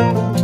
Música